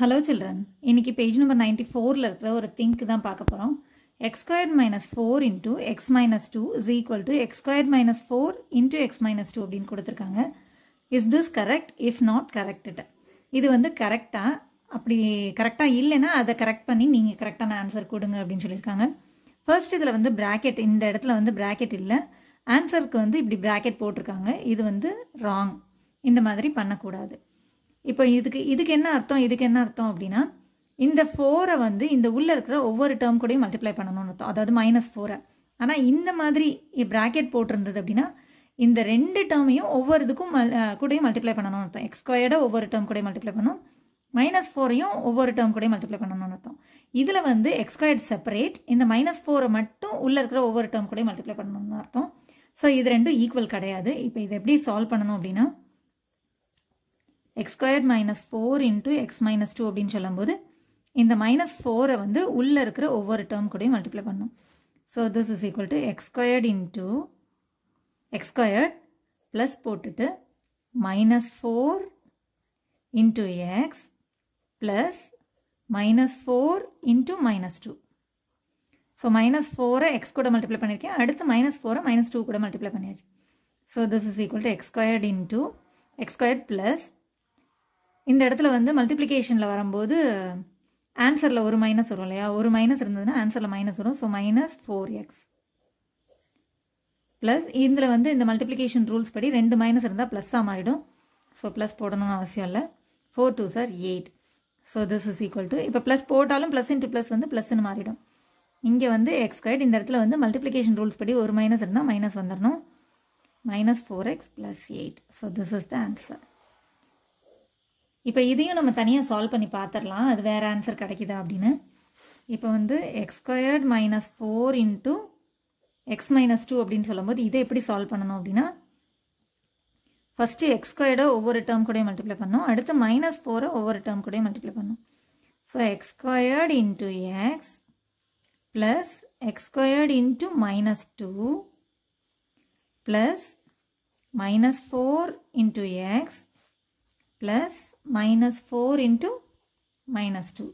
Hello children இன்றைக்கி page number ninety ஃபோரில் இருக்கிற ஒரு திங்க் தான் பார்க்க போகிறோம் x square minus four into x minus two is equal to x square minus four into x minus two அப்படின்னு கொடுத்துருக்காங்க. Is this correct if not correct இது வந்து கரெக்டாக அப்படி கரெக்டாக இல்லைன்னா அதை கரெக்ட் பண்ணி நீங்கள் கரெக்டான ஆன்சர் கொடுங்க அப்படின்னு சொல்லியிருக்காங்க. ஃபர்ஸ்ட் இதில் வந்து ப்ராக்கெட் இந்த இடத்துல வந்து ப்ராக்கெட் இல்லை. ஆன்சருக்கு வந்து இப்படி ப்ராக்கெட் போட்டிருக்காங்க. இது வந்து ராங் இந்த மாதிரி பண்ணக்கூடாது. இப்போ இதுக்கு இதுக்கு என்ன அர்த்தம் இதுக்கு என்ன அர்த்தம் அப்படின்னா இந்த ஃபோரை வந்து இந்த உள்ளே இருக்கிற ஒவ்வொரு டேர்ம் கூடயும் மல்டிப்ளை பண்ணணும்னு அர்த்தம். அதாவது மைனஸ் ஃபோரை ஆனால் இந்த மாதிரி ப்ராக்கெட் போட்டிருந்தது அப்படின்னா இந்த ரெண்டு டேர்மையும் ஒவ்வொரு இதுக்கும் மல் கூடயும் மல்டிப்ளை பண்ணணும்னு அர்த்தம். எக்ஸ்கொயர்டை ஒவ்வொரு டேர்ம் கூடயும் மல்டிப்ளை பண்ணணும் மைனஸ் ஃபோரையும் ஒவ்வொரு டேர்ம் கூடயும் மல்டிப்ளை பண்ணணும்னு அர்த்தம். இதில் வந்து எக்ஸ்கொயர்ட் செப்பரேட் இந்த மைனஸ் ஃபோரை மட்டும் உள்ளே இருக்கிற ஒவ்வொரு டேர்ம் கூடயும் மல்டிப்ளை பண்ணணும்னு அர்த்தம். ஸோ இது ரெண்டும் ஈக்குவல் கிடையாது. இப்போ இதை எப்படி சால்வ் பண்ணணும் அப்படின்னா x square minus four into x minus two அப்படின்னு சொல்லும்போது இந்த மைனஸ் ஃபோரை வந்து உள்ளே இருக்கிற ஒவ்வொரு டேர்ம் கூடயும் மல்டிப்ளை பண்ணும். So this is equal to x squared into x squared plus போட்டுட்டு minus four into x plus minus four into minus two so minus ஃபோரை எக்ஸ் கூட மல்டிப்ளை பண்ணியிருக்கேன் அடுத்து மைனஸ் ஃபோரை மைனஸ் டூ கூட மல்டிப்ளை பண்ணியாச்சு. So this is equal to x squared into x squared plus இந்த இடத்துல வந்து மல்டிப்ளிகேஷனில் வரும்போது ஆன்சரில் ஒரு மைனஸ் வரும் இல்லையா? ஒரு மைனஸ் இருந்ததுன்னா ஆன்சரில் மைனஸ் வரும். So minus four x plus இதில் வந்து இந்த மல்டிப்ளிகேஷன் ரூல்ஸ் படி ரெண்டு மைனஸ் இருந்தால் ப்ளஸ்ஸாக மாறிடும். ஸோ ப்ளஸ் போடணும்னு அவசியம் இல்லை. Four twos are eight so this is equal to இப்போ ப்ளஸ் போட்டாலும் ப்ளஸ் இன்ட்டு ப்ளஸ் வந்து ப்ளஸ்ன்னு மாறிடும். இங்கே வந்து எக்ஸ் கைட் இந்த இடத்துல வந்து மல்டிப்ளிகேஷன் ரூல்ஸ் படி ஒரு மைனஸ் இருந்தால் மைனஸ் வந்துடணும் minus four x plus eight so this is the answer இப்போ இதையும் நம்ம தனியாக சால்வ் பண்ணி பார்த்துடலாம் அது வேறு ஆன்சர் கிடைக்குதா அப்படின்னு? இப்போ வந்து x squared minus four into x minus two அப்படின்னு சொல்லும்போது இதை எப்படி சால்வ் பண்ணணும் அப்படின்னா ஃபஸ்ட்டு எக்ஸ் ஸ்கொயர்டை ஒவ்வொரு டேர்ம் கூடயும் மல்டிப்ளை பண்ணோம் அடுத்து மைனஸ் ஃபோரை ஒவ்வொரு டேர்ம் கூடயும் மல்டிப்ளை பண்ணோம் so x squared into x plus x squared into minus two plus minus four into x plus minus four into minus two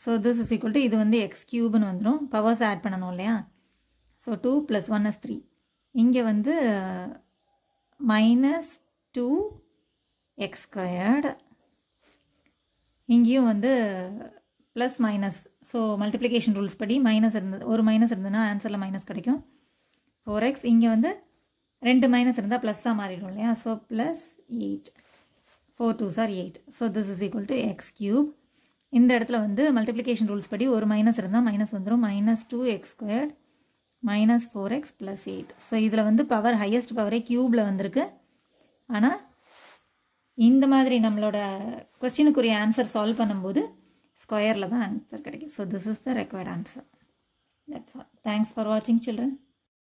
so this is equal to இது வந்து x கியூப்னு வந்துடும் powers add பண்ணணும் இல்லையா? So two plus one is three இங்கே வந்து minus two x squared இங்கேயும் வந்து plus minus so multiplication rules படி மைனஸ் இருந்தது ஒரு மைனஸ் இருந்ததுன்னா ஆன்சரில் மைனஸ் கிடைக்கும். ஃபோர் எக்ஸ் இங்கே வந்து ரெண்டு மைனஸ் இருந்தால் ப்ளஸ்ஸாக மாறிடும் இல்லையா? So plus eight four twos are eight so this is equal to x cube இந்த இடத்துல வந்து மல்டிப்ளிகேஷன் ரூல்ஸ் படி ஒரு மைனஸ் இருந்தால் மைனஸ் வந்துடும் minus two x squared minus four x plus eight so இதில் வந்து பவர் ஹையஸ்ட் பவரே க்யூப்பில் வந்திருக்கு. ஆனால் இந்த மாதிரி நம்மளோட கொஸ்டினுக்குரிய ஆன்சர் சால்வ் பண்ணும்போது ஸ்கொயரில் தான் ஆன்சர் கிடைக்கும். So this is the required answer that's all thanks for வாட்சிங் சில்ட்ரன்